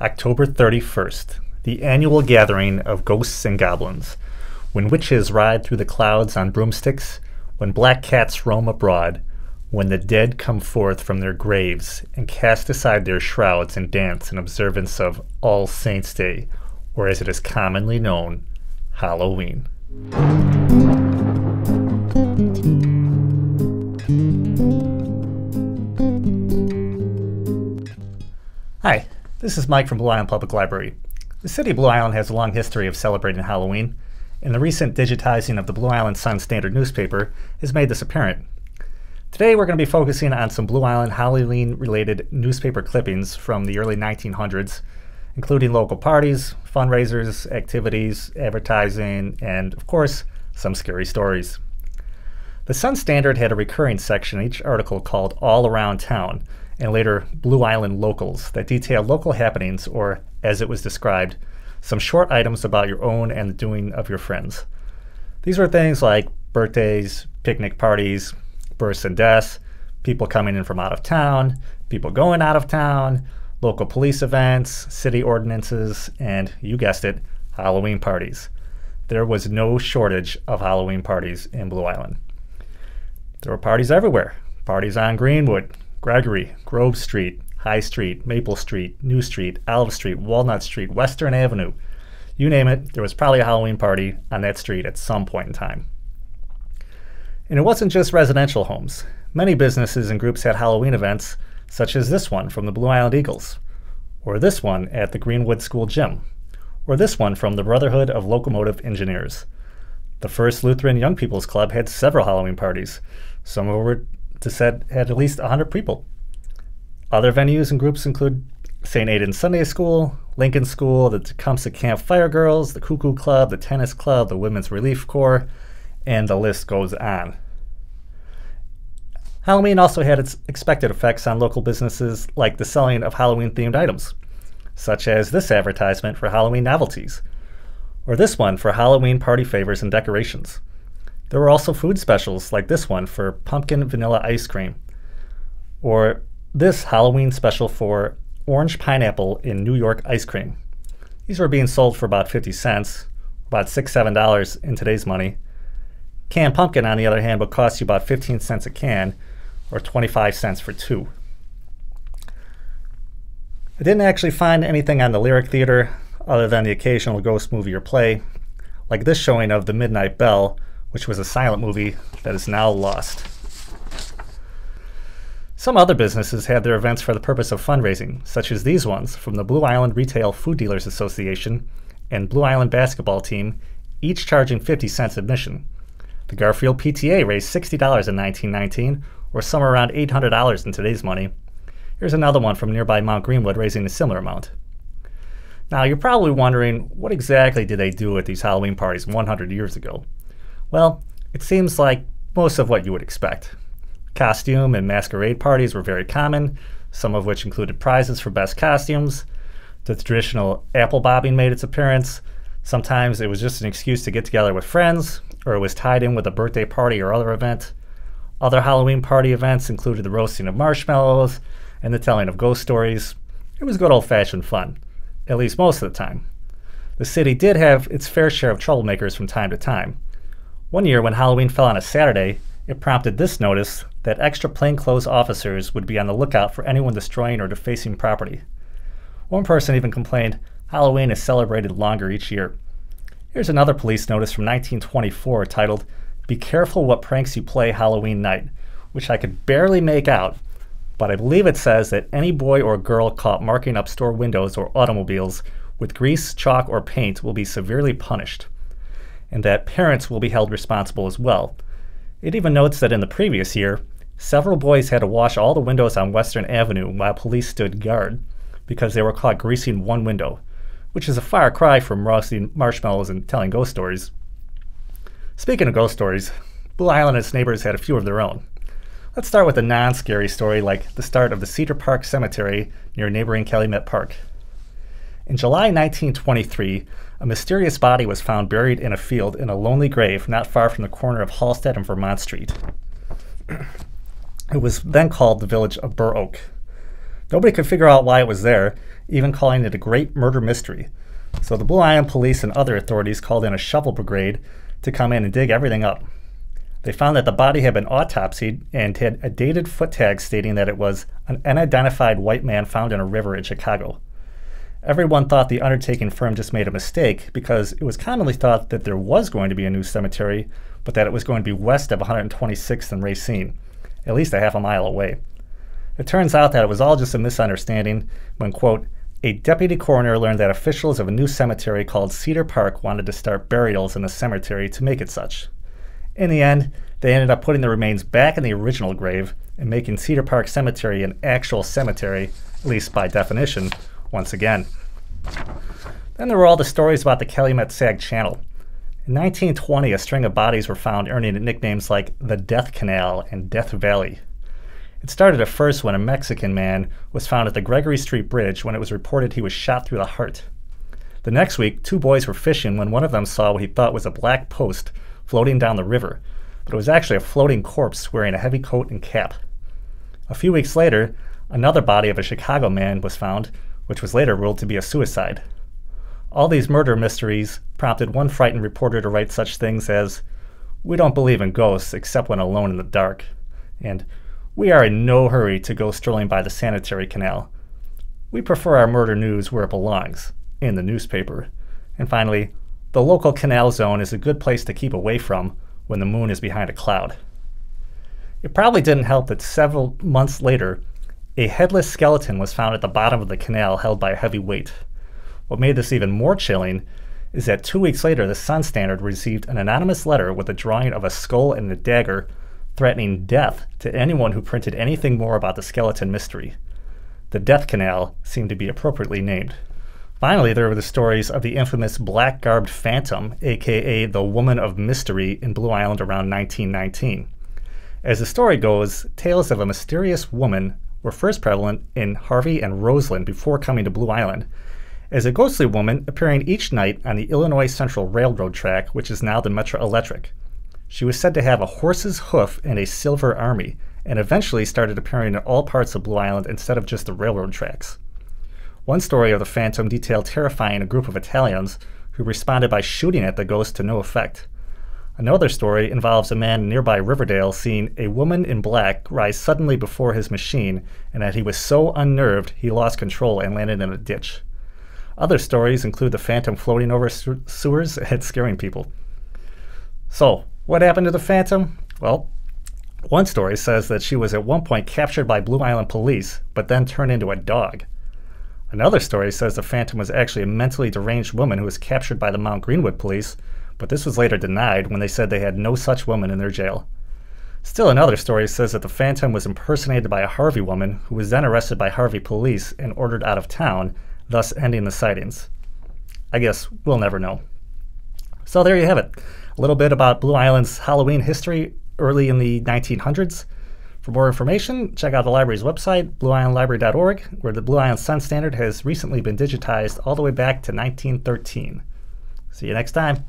October 31st, the annual gathering of ghosts and goblins, when witches ride through the clouds on broomsticks, when black cats roam abroad, when the dead come forth from their graves and cast aside their shrouds and dance in observance of All Saints' Day, or as it is commonly known, Halloween. Hi, this is Mike from Blue Island Public Library. The city of Blue Island has a long history of celebrating Halloween, and the recent digitizing of the Blue Island Sun Standard newspaper has made this apparent. Today we're going to be focusing on some Blue Island Halloween related newspaper clippings from the early 1900s, including local parties, fundraisers, activities, advertising, and of course, some scary stories. The Sun Standard had a recurring section in each article called All Around Town, and later Blue Island Locals that detail local happenings or, as it was described, some short items about your own and the doing of your friends. These were things like birthdays, picnic parties, births and deaths, people coming in from out of town, people going out of town, local police events, city ordinances, and you guessed it, Halloween parties. There was no shortage of Halloween parties in Blue Island. There were parties everywhere parties on Greenwood, Gregory, Grove Street, High Street, Maple Street, New Street, Olive Street, Walnut Street, Western Avenue. You name it, there was probably a Halloween party on that street at some point in time. And it wasn't just residential homes. Many businesses and groups had Halloween events, such as this one from the Blue Island Eagles, or this one at the Greenwood School Gym, or this one from the Brotherhood of Locomotive Engineers. The First Lutheran Young People's Club had several Halloween parties. Some of were to set had at least 100 people. Other venues and groups include St. Aidan's Sunday School, Lincoln School, the Tecumseh Camp Fire Girls, the Cuckoo Club, the Tennis Club, the Women's Relief Corps, and the list goes on. Halloween also had its expected effects on local businesses like the selling of Halloween themed items, such as this advertisement for Halloween novelties, or this one for Halloween party favors and decorations. There were also food specials like this one for pumpkin vanilla ice cream, or this Halloween special for orange pineapple in New York ice cream. These were being sold for about 50 cents, about 6 $7 in today's money. Canned pumpkin, on the other hand, would cost you about 15 cents a can, or 25 cents for two. I didn't actually find anything on the Lyric Theater other than the occasional ghost movie or play, like this showing of The Midnight Bell, which was a silent movie that is now lost. Some other businesses had their events for the purpose of fundraising, such as these ones from the Blue Island Retail Food Dealers Association and Blue Island basketball team, each charging 50 cents admission. The Garfield PTA raised $60 in 1919, or somewhere around $800 in today's money. Here's another one from nearby Mount Greenwood raising a similar amount. Now, you're probably wondering what exactly did they do at these Halloween parties 100 years ago? Well, it seems like most of what you would expect. Costume and masquerade parties were very common, some of which included prizes for best costumes. The traditional apple bobbing made its appearance. Sometimes it was just an excuse to get together with friends, or it was tied in with a birthday party or other event. Other Halloween party events included the roasting of marshmallows and the telling of ghost stories. It was good old fashioned fun, at least most of the time. The city did have its fair share of troublemakers from time to time. One year, when Halloween fell on a Saturday, it prompted this notice that extra plainclothes officers would be on the lookout for anyone destroying or defacing property. One person even complained Halloween is celebrated longer each year. Here's another police notice from 1924 titled, Be Careful What Pranks You Play Halloween Night, which I could barely make out, but I believe it says that any boy or girl caught marking up store windows or automobiles with grease, chalk, or paint will be severely punished and that parents will be held responsible as well. It even notes that in the previous year, several boys had to wash all the windows on Western Avenue while police stood guard because they were caught greasing one window, which is a far cry from roasting marshmallows and telling ghost stories. Speaking of ghost stories, Blue Island and its neighbors had a few of their own. Let's start with a non scary story like the start of the Cedar Park Cemetery near neighboring Calumet Park. In July 1923, a mysterious body was found buried in a field in a lonely grave not far from the corner of Halsted and Vermont Street. it was then called the village of Burr Oak. Nobody could figure out why it was there, even calling it a great murder mystery. So the Blue Island police and other authorities called in a shovel brigade to come in and dig everything up. They found that the body had been autopsied and had a dated foot tag stating that it was an unidentified white man found in a river in Chicago. Everyone thought the undertaking firm just made a mistake because it was commonly thought that there was going to be a new cemetery, but that it was going to be west of 126th and Racine, at least a half a mile away. It turns out that it was all just a misunderstanding when, quote, a deputy coroner learned that officials of a new cemetery called Cedar Park wanted to start burials in the cemetery to make it such. In the end, they ended up putting the remains back in the original grave and making Cedar Park Cemetery an actual cemetery, at least by definition, once again. Then there were all the stories about the Calumet Sag Channel. In 1920, a string of bodies were found earning nicknames like the Death Canal and Death Valley. It started at first when a Mexican man was found at the Gregory Street Bridge when it was reported he was shot through the heart. The next week, two boys were fishing when one of them saw what he thought was a black post floating down the river, but it was actually a floating corpse wearing a heavy coat and cap. A few weeks later, another body of a Chicago man was found, which was later ruled to be a suicide. All these murder mysteries prompted one frightened reporter to write such things as, We don't believe in ghosts except when alone in the dark, and we are in no hurry to go strolling by the sanitary canal. We prefer our murder news where it belongs, in the newspaper. And finally, the local canal zone is a good place to keep away from when the moon is behind a cloud. It probably didn't help that several months later, a headless skeleton was found at the bottom of the canal held by a heavy weight. What made this even more chilling is that two weeks later, the Sun Standard received an anonymous letter with a drawing of a skull and a dagger threatening death to anyone who printed anything more about the skeleton mystery. The Death Canal seemed to be appropriately named. Finally, there were the stories of the infamous black garbed phantom, aka the Woman of Mystery, in Blue Island around 1919. As the story goes, tales of a mysterious woman were first prevalent in Harvey and Roseland before coming to Blue Island, as a ghostly woman appearing each night on the Illinois Central Railroad track, which is now the Metra Electric. She was said to have a horse's hoof and a silver army, and eventually started appearing in all parts of Blue Island instead of just the railroad tracks. One story of the Phantom detailed terrifying a group of Italians who responded by shooting at the ghost to no effect. Another story involves a man in nearby Riverdale seeing a woman in black rise suddenly before his machine, and that he was so unnerved he lost control and landed in a ditch. Other stories include the phantom floating over sewers and scaring people. So, what happened to the Phantom? Well, one story says that she was at one point captured by Blue Island police, but then turned into a dog. Another story says the Phantom was actually a mentally deranged woman who was captured by the Mount Greenwood police, but this was later denied when they said they had no such woman in their jail. Still, another story says that the Phantom was impersonated by a Harvey woman who was then arrested by Harvey police and ordered out of town, thus ending the sightings. I guess we'll never know. So there you have it a little bit about Blue Island's Halloween history early in the 1900s. For more information, check out the library's website, blueislandlibrary.org, where the Blue Island Sun Standard has recently been digitized all the way back to 1913. See you next time.